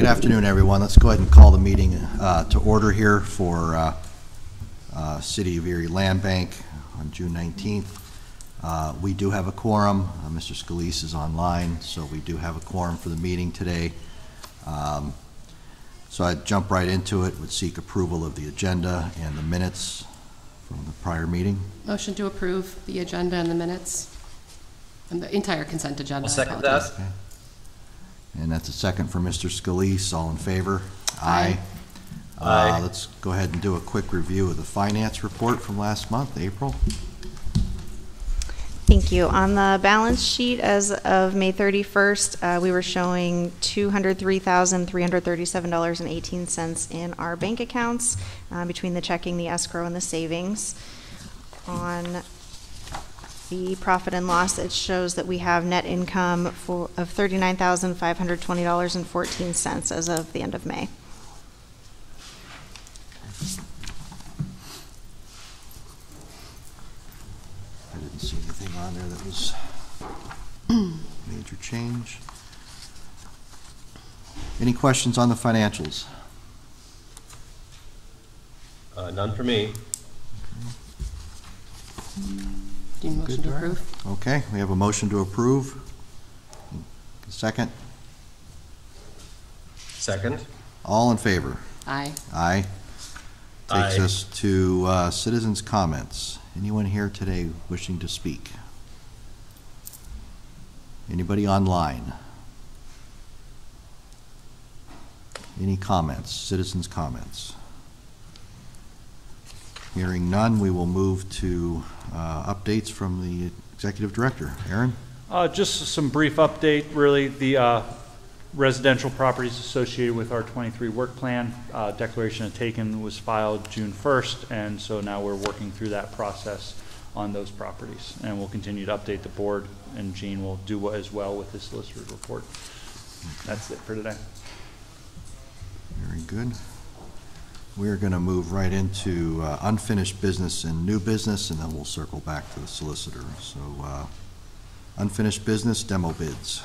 Good afternoon, everyone. Let's go ahead and call the meeting uh, to order here for uh, uh, City of Erie Land Bank on June 19th. Uh, We do have a quorum. Uh, Mr. Scalise is online, so we do have a quorum for the meeting today. Um, So I'd jump right into it, would seek approval of the agenda and the minutes from the prior meeting. Motion to approve the agenda and the minutes, and the entire consent agenda. I'll second apologize. that. And that's a second for Mr. Scalise. All in favor? Aye. Uh, Aye. Let's go ahead and do a quick review of the finance report from last month, April. Thank you. On the balance sheet as of May 31st, uh, we were showing $203,337.18 in our bank accounts uh, between the checking, the escrow, and the savings. On the profit and loss, it shows that we have net income for, of $39,520.14 as of the end of May. I didn't see anything on there that was major change. Any questions on the financials? Uh, None for me. Do you motion to approve? Okay, we have a motion to approve. Second, Second? all in favor? Aye. Aye. Takes Aye. us to uh, citizens' comments. Anyone here today wishing to speak? Anybody online? Any comments, citizens' comments? Hearing none, we will move to uh, updates from the executive director. Aaron? Uh, Just some brief update, really, the uh, residential properties associated with our 23 work plan, uh, declaration of taken was filed June 1st, and so now we're working through that process on those properties. And we'll continue to update the board, and Gene will do as well with his solicitor's report. That's it for today. Very good. We're going to move right into uh, unfinished business and new business, and then we'll circle back to the solicitor. So uh, unfinished business, demo bids.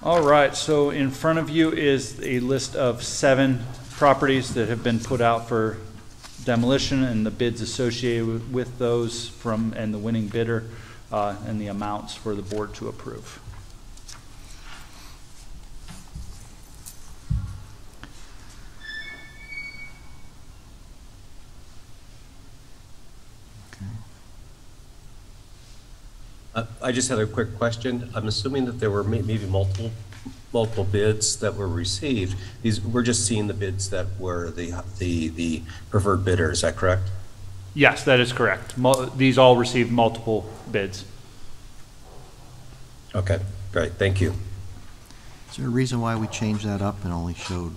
All right, so in front of you is a list of seven properties that have been put out for demolition and the bids associated with- those from, and the winning bidder, uh, and the amounts for the board to approve. Uh, I just had a quick question. I'm assuming that there were maybe multiple, multiple bids that were received. These, we're just seeing the bids that were the, the, the preferred bidder, is that correct? Yes, that is correct. Mul- These all received multiple bids. Okay, great, thank you. Is there a reason why we changed that up and only showed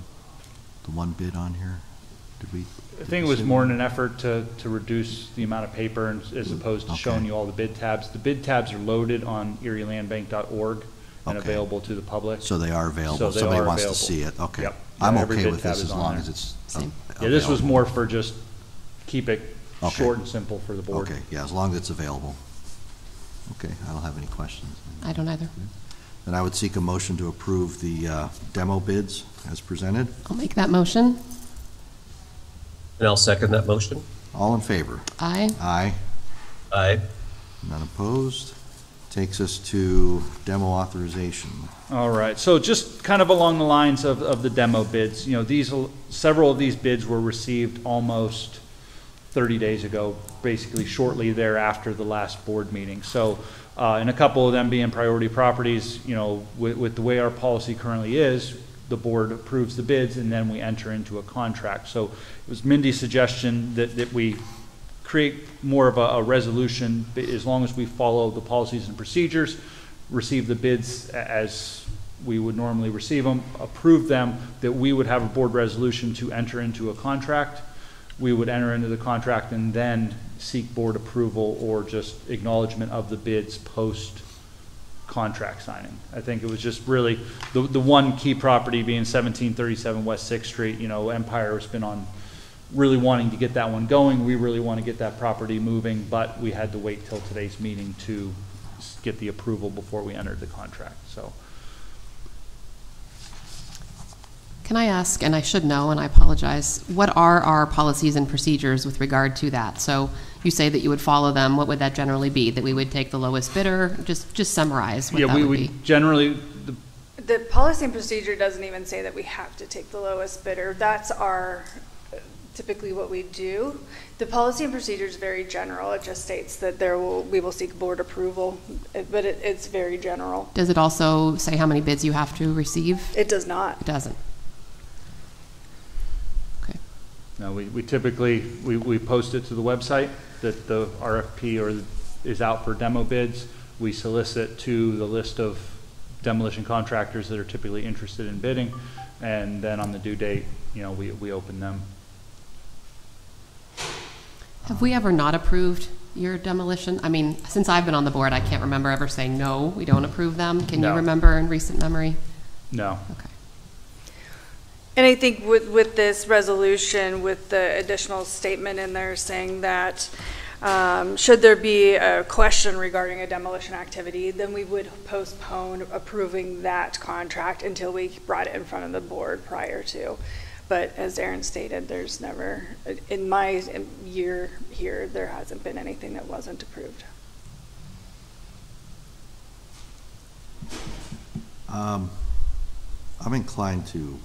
the one bid on here? Did we? I think it was more in an effort to, to reduce the amount of paper and- as opposed to showing you all the bid tabs. The bid tabs are loaded on erielandbank.org and Okay. available to the public. So they are available. So if they Somebody are wants to available. see it, okay. Yep. I'm Yeah, every okay bid with tab this is as on long there. as it's. Same. Yeah, this was available. more for just keep it Okay. short and simple for the board. Okay, yeah, as long as it's available. Okay, I don't have any questions. I don't either. Then I would seek a motion to approve the uh, demo bids as presented. I'll make that motion. And I'll second that motion. All in favor? Aye. Aye. Aye. None opposed. Takes us to demo authorization. All right, so just kind of along the lines of, of the demo bids, you know, these, several of these bids were received almost 30 days ago, basically shortly thereafter the last board meeting. So, uh, and a couple of them being priority properties, you know, with, with the way our policy currently is, the board approves the bids and then we enter into a contract. So it was Mindy's suggestion that, that we create more of a, a resolution, as long as we follow the policies and procedures, receive the bids as we would normally receive them, approve them, that we would have a board resolution to enter into a contract. We would enter into the contract and then seek board approval or just acknowledgement of the bids post contract signing. I think it was just really, the, the one key property being seventeen thirty-seven West Sixth Street, you know, Empire has been on really wanting to get that one going. We really want to get that property moving, but we had to wait till today's meeting to get the approval before we entered the contract, so. Can I ask, and I should know, and I apologize, what are our policies and procedures with regard to that? So you say that you would follow them, what would that generally be? That we would take the lowest bidder? Just, just summarize what Yeah, that we would be. would generally, the The policy and procedure doesn't even say that we have to take the lowest bidder. That's our, typically what we do. The policy and procedure is very general. It just states that there will, we will seek board approval, it- but it, it's very general. Does it also say how many bids you have to receive? It does not. It doesn't. Okay. No, we, we typically, we, we post it to the website that the RFP or is out for demo bids. We solicit to the list of demolition contractors that are typically interested in bidding. And then on the due date, you know, we, we open them. Have we ever not approved your demolition? I mean, since I've been on the board, I can't remember ever saying, no, we don't approve them. Can you remember in recent memory? No. Okay. And I think with, with this resolution, with the additional statement in there saying that, um, should there be a question regarding a demolition activity, then we would postpone approving that contract until we brought it in front of the board prior to. But as Aaron stated, there's never, in my year here, there hasn't been anything that wasn't approved. Um, I'm inclined to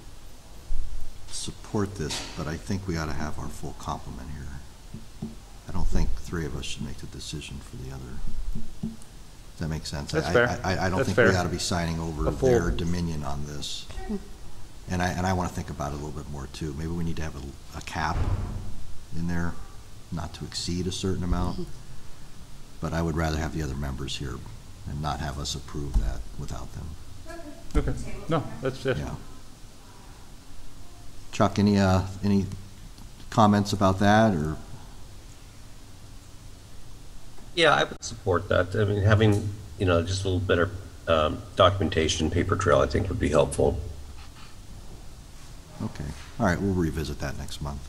support this, but I think we ought to have our full complement here. I don't think three of us should make the decision for the other. Does that make sense? That's I- fair. I, I don't That's think we fair. ought to be signing over their dominion on this. Hmm. And I, and I want to think about it a little bit more too. Maybe we need to have a, a cap in there, not to exceed a certain amount. Hmm. But I would rather have the other members here and not have us approve that without them. Okay. No, that's, that's, Yeah. Chuck, any, uh, any comments about that, or? Yeah, I would support that. I mean, having, you know, just a little better um, documentation, paper trail, I think would be helpful. Okay, all right, we'll revisit that next month.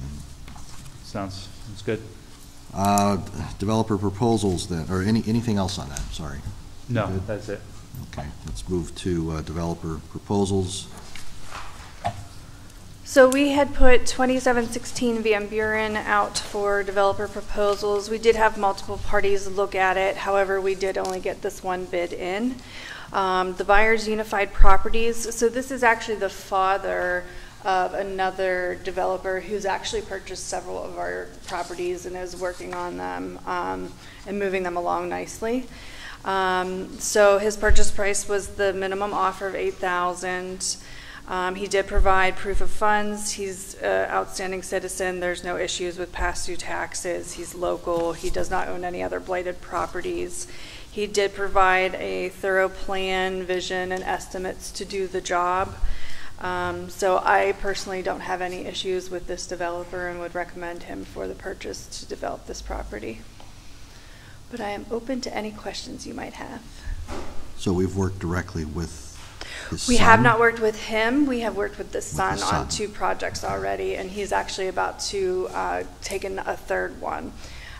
sounds, sounds good. Uh, Developer proposals then, or any, anything else on that, sorry. No, that's it. Okay, let's move to uh, developer proposals. So we had put 2716 Van Buren out for developer proposals. We did have multiple parties look at it, however, we did only get this one bid in. Um, The buyer's Unified Properties, so this is actually the father of another developer who's actually purchased several of our properties and is working on them um, and moving them along nicely. Um, So his purchase price was the minimum offer of 8000 um, He did provide proof of funds. He's an outstanding citizen. There's no issues with past due taxes. He's local. He does not own any other blighted properties. He did provide a thorough plan, vision, and estimates to do the job. Um, So I personally don't have any issues with this developer and would recommend him for the purchase to develop this property. But I am open to any questions you might have. So we've worked directly with his son? We have not worked with him. We have worked with the son the on two projects already, and he's actually about to uh, take in a third one.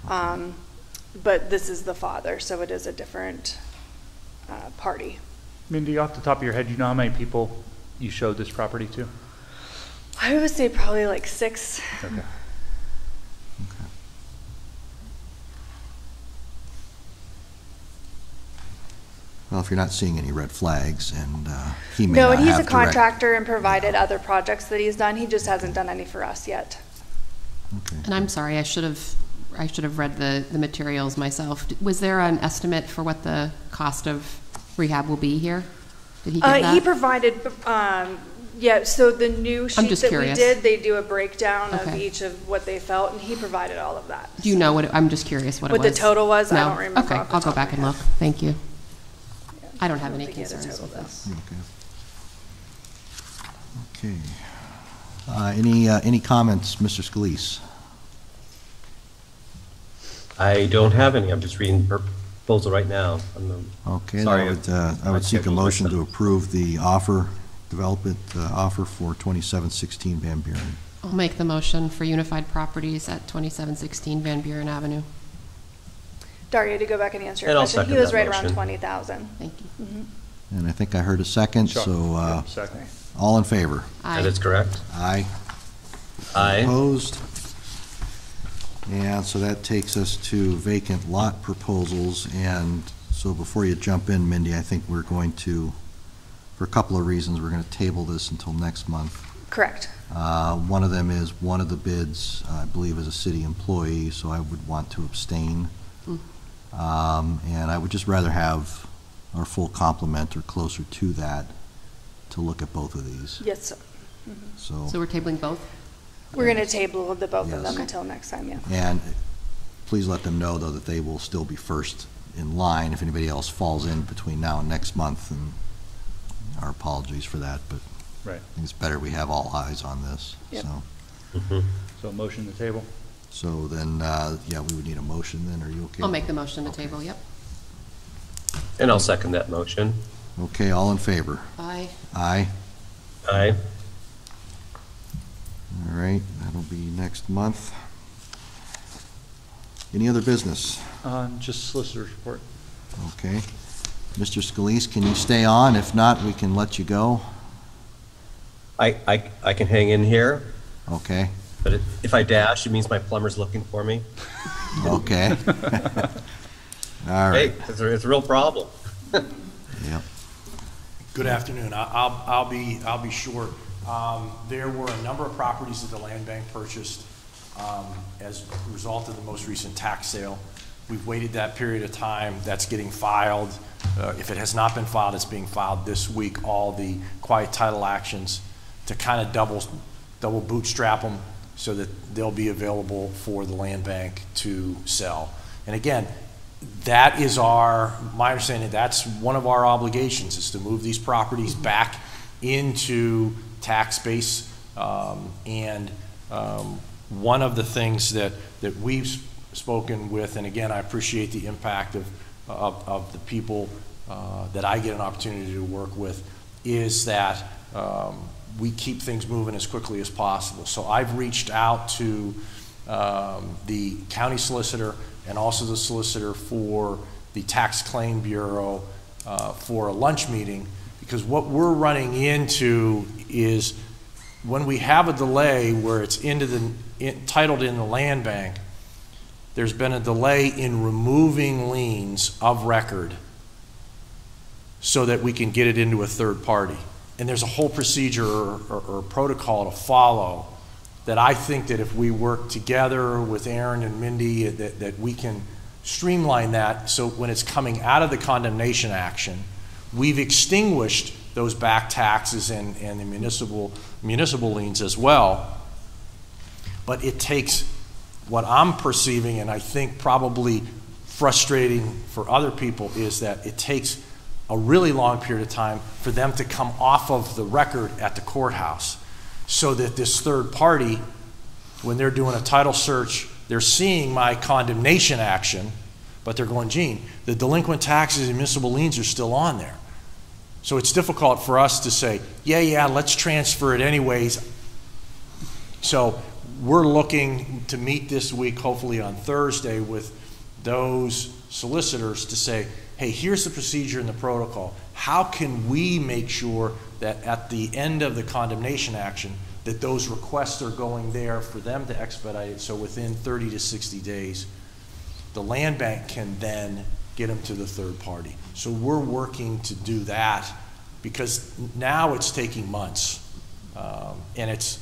Um, But this is the father, so it is a different uh, party. Mindy, off the top of your head, you know how many people you showed this property to? I would say probably like six. Okay. Well, if you're not seeing any red flags, and uh, he may No, not and he's a have direct- contractor and provided other projects that he's done. He just hasn't done any for us yet. Okay. And I'm sorry, I should have, I should have read the, the materials myself. Was there an estimate for what the cost of rehab will be here? Did he give Uh, He that? provided, um, yeah, so the new sheet just that we curious. did, they do a breakdown of Okay. each of what they felt, and he provided all of that. Do you know what, it- I'm just curious what it was. What the total was? I No? don't remember Okay, off the I'll go of back my and look. Thank you. I don't have any think he had concerns with this. Okay. Okay. Uh, Any, uh, any comments, Mr. Scalise? I don't have any. I'm just reading the proposal right now. I'm, um, Okay, then Sorry, I would, uh, I my would seek a schedule's motion messed to up. approve the offer, development uh, offer for 2716 Van Buren. I'll make the motion for Unified Properties at 2716 Van Buren Avenue. Daria, to go back and answer your And I'll question, he second was that right around motion. twenty thousand. Thank you. And I think I heard a second, Chuck, so, uh, yep, Second. all in favor? That I, is correct? Aye. Aye. Opposed? And so that takes us to vacant lot proposals, and so before you jump in, Mindy, I think we're going to, for a couple of reasons, we're gonna table this until next month. Correct. Uh, One of them is, one of the bids, I believe, is a city employee, so I would want to abstain. Um, And I would just rather have our full complement or closer to that to look at both of these, Yes, sir. so so. we're tabling both? We're going to table the both of Yes. them until next time, yeah. And please let them know, though, that they will still be first in line if anybody else falls in between now and next month, and our apologies for that, but Right. I think it's better we have all eyes on this, Yep. so. Mhm. So motion to table? So then, uh, yeah, we would need a motion then, are you okay? I'll make the motion to table, yep. And I'll second that motion. Okay, all in favor? Aye. Aye. Aye. All right, that'll be next month. Any other business? Uh, just solicitor's report. Okay. Mr. Scalise, can you stay on? If not, we can let you go. I, I, I can hang in here, Okay, but if- if I dash, it means my plumber's looking for me. okay. All Hey, it's a, it's a real problem. yep. Good afternoon. I- I'll, I'll be, I'll be short. Um, There were a number of properties that the land bank purchased um, as a result of the most recent tax sale. We've waited that period of time. That's getting filed. Uh, If it has not been filed, it's being filed this week, all the quiet title actions to kind of double, double bootstrap them so that they'll be available for the land bank to sell. And again, that is our, my understanding, that's one of our obligations, is to move these properties back into tax base. Um, And um, one of the things that, that we've spoken with, and again, I appreciate the impact of, of, of the people uh, that I get an opportunity to work with, is that um, we keep things moving as quickly as possible. So I've reached out to um, the county solicitor and also the solicitor for the Tax Claim Bureau uh, for a lunch meeting, because what we're running into is when we have a delay where it's into the, in- titled in the land bank, there's been a delay in removing liens of record so that we can get it into a third party. And there's a whole procedure or, or- or protocol to follow that I think that if we work together with Aaron and Mindy, uh, that, that we can streamline that so when it's coming out of the condemnation action, we've extinguished those back taxes and, and the municipal, municipal liens as well. But it takes what I'm perceiving, and I think probably frustrating for other people, is that it takes a really long period of time for them to come off of the record at the courthouse. So that this third party, when they're doing a title search, they're seeing my condemnation action, but they're going, Gene, the delinquent taxes and municipal liens are still on there. So it's difficult for us to say, yeah, yeah, let's transfer it anyways. So we're looking to meet this week, hopefully on Thursday, with those solicitors to say, hey, here's the procedure and the protocol. How can we make sure that at the end of the condemnation action, that those requests are going there for them to expedite it, so within 30 to 60 days, the land bank can then get them to the third party. So we're working to do that, because now it's taking months. Um, And it's,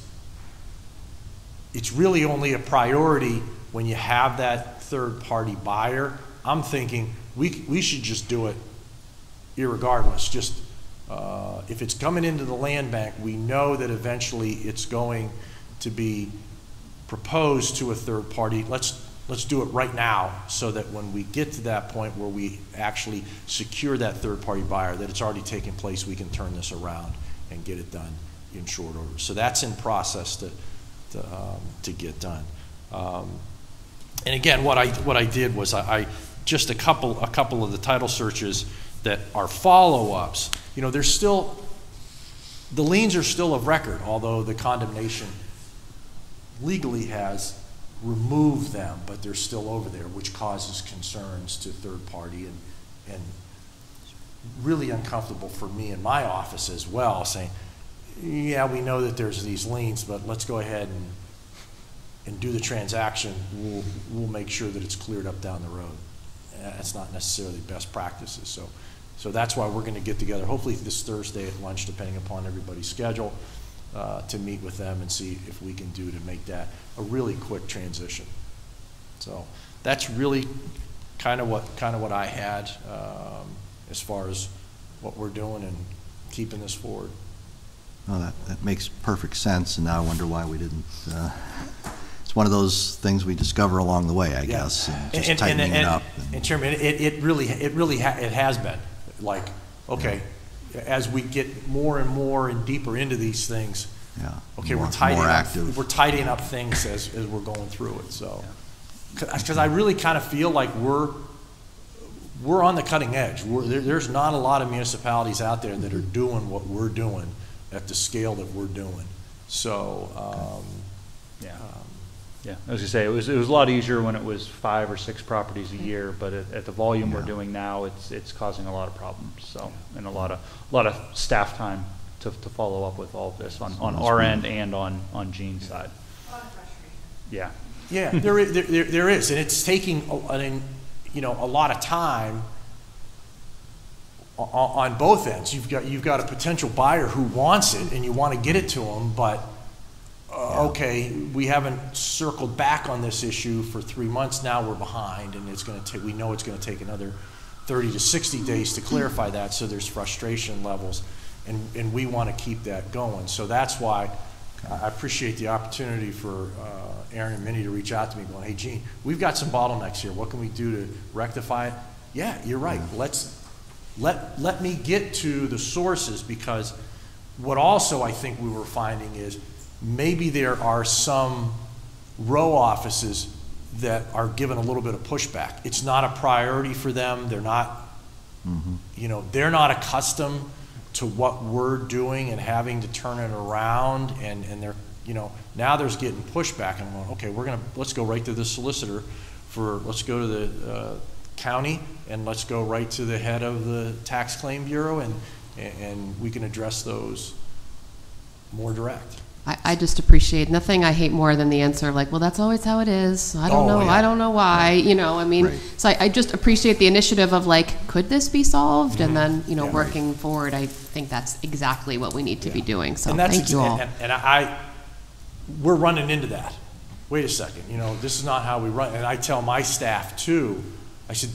it's really only a priority when you have that third-party buyer. I'm thinking, we, we should just do it irregardless, just, uh, if it's coming into the land bank, we know that eventually it's going to be proposed to a third party. Let's, let's do it right now, so that when we get to that point where we actually secure that third-party buyer, that it's already taken place, we can turn this around and get it done in short order. So that's in process to, to, um, to get done. Um, and again, what I, what I did was I, I, just a couple, a couple of the title searches that are follow-ups, you know, there's still, the liens are still of record, although the condemnation legally has removed them, but they're still over there, which causes concerns to third party and, and really uncomfortable for me in my office as well, saying, yeah, we know that there's these liens, but let's go ahead and, and do the transaction. We'll, we'll make sure that it's cleared up down the road. That's not necessarily best practices, so, so that's why we're gonna get together, hopefully this Thursday at lunch, depending upon everybody's schedule, uh, to meet with them and see if we can do to make that a really quick transition. So that's really kind of what, kind of what I had um, as far as what we're doing and keeping this forward. Well, that, that makes perfect sense, and now I wonder why we didn't, uh, one of those things we discover along the way, I Yeah. guess, and And- just and- tightening it and- up. And Chairman, it, it really, it really, ha- it has been, like, okay, as we get more and more and deeper into these things, Yeah. okay, more- we're tidying More up, active. we're tidying up things as, as we're going through it, so. Because I really kind of feel like we're, we're on the cutting edge. We're, there, there's not a lot of municipalities out there that are doing what we're doing at the scale that we're doing. So, um, Yeah. um, Yeah, I was gonna say, it was, it was a lot easier when it was five or six properties a year, but at, at the volume we're Yeah. doing now, it's, it's causing a lot of problems, so, and a lot of, a lot of staff time to, to follow up with all of this on, on our end and on, on Gene's side. Yeah, Yeah, there is, there, there- there is, and it's taking, a- I mean, you know, a lot of time o- o- on both ends. You've got, you've got a potential buyer who wants it, and you want to get it to them, but, okay, we haven't circled back on this issue for three months now, we're behind, and it's gonna take, we know it's gonna take another thirty to sixty days to clarify that, so there's frustration levels, and, and we want to keep that going. So that's why I I appreciate the opportunity for uh, Aaron and Mindy to reach out to me, going, hey, Gene, we've got some bottlenecks here, what can we do to rectify it? Yeah, you're right, let's, let, let me get to the sources, because what also I think we were finding is, maybe there are some row offices that are given a little bit of pushback. It's not a priority for them, they're not, you know, they're not accustomed to what we're doing and having to turn it around, and, and they're, you know, now there's getting pushback, and I'm going, okay, we're gonna, let's go right to the solicitor for, let's go to the, uh, county, and let's go right to the head of the tax claim bureau, and, and we can address those more direct. I, I just appreciate, nothing I hate more than the answer like, well, that's always how it is. I don't Oh, know, yeah. I don't know why, you know, I mean, Right. so I, I just appreciate the initiative of like, could this be solved? And then, you know, Mm-hmm. Yeah. working forward, I think that's exactly what we need to be doing, so And that's thank you all. And, and I, we're running into that. Wait a second, you know, this is not how we run, and I tell my staff too, I said,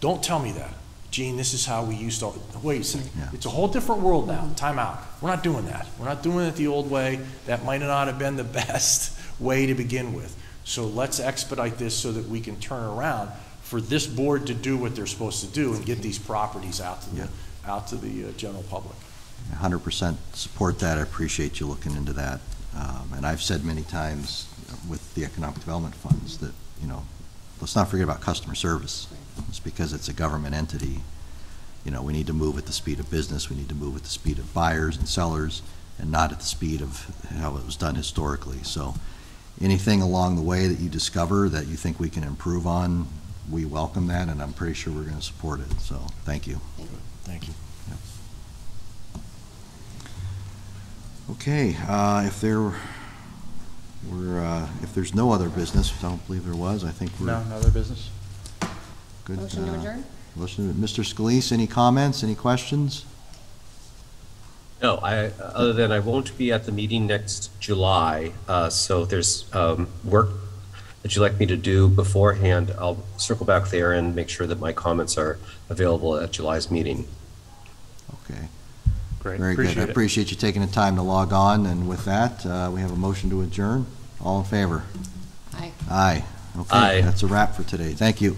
don't tell me that. Gene, this is how we used to, wait a second, Yeah. it's a whole different world now, time out. We're not doing that. We're not doing it the old way. That might not have been the best way to begin with. So let's expedite this so that we can turn around for this board to do what they're supposed to do and get these properties out to Yeah. the, out to the uh, general public. hundred percent support that. I appreciate you looking into that. Um, and I've said many times with the economic development funds that, you know, let's not forget about customer service. It's because it's a government entity. You know, we need to move at the speed of business. We need to move at the speed of buyers and sellers and not at the speed of how it was done historically. So anything along the way that you discover that you think we can improve on, we welcome that and I'm pretty sure we're going to support it. So thank you. Thank you. Okay, uh, if there were, uh, if there's no other business, I don't believe there was, I think we're no, no other business? good. Motion to uh, adjourn? Motion, Mr. Scalise, any comments, any questions? No, I, other than I won't be at the meeting next July, uh, so if there's um, work that you'd like me to do beforehand, I'll circle back there and make sure that my comments are available at July's meeting. Okay, Great, very good. I appreciate appreciate you taking the time to log on, and with that, uh, we have a motion to adjourn. All in favor? Aye. Aye. Okay, Aye. that's a wrap for today. Thank you.